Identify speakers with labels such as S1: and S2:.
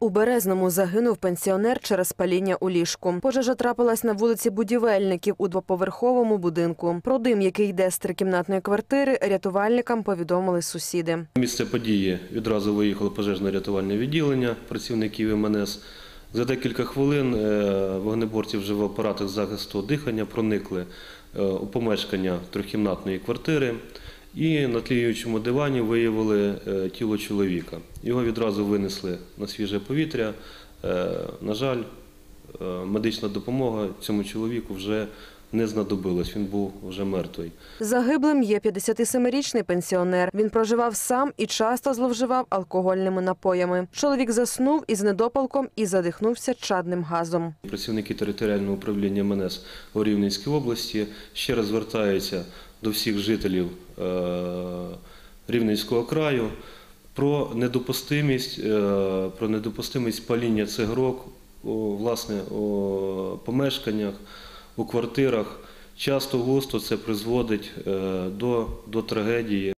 S1: У Березному загинув пенсіонер через паління у ліжку. Пожежа трапилась на вулиці Будівельників у двоповерховому будинку. Про дим, який йде з трикімнатної квартири, рятувальникам повідомили сусіди.
S2: Місце події відразу виїхало пожежно-рятувальне відділення працівників МНС. За декілька хвилин е, вогнеборці вже в апаратах захисту дихання проникли е, у помешкання трьохкімнатної квартири і на тліючому дивані виявили е, тіло чоловіка. Його відразу винесли на свіже повітря. Е, На жаль, е, медична допомога цьому чоловіку вже не знадобилась, він був вже мертвий.
S1: Загиблим є 57-річний пенсіонер. Він проживав сам і часто зловживав алкогольними напоями. Чоловік заснув із недопалком і задихнувся чадним газом.
S2: Працівники територіального управління МНС у Рівненській області ще раз звертаються до всіх жителів е, Рівненського краю про недопустимість, е, про недопустимість паління цигарок у, власне, у помешканнях, у квартирах. Часто густо це призводить е, до, до трагедії.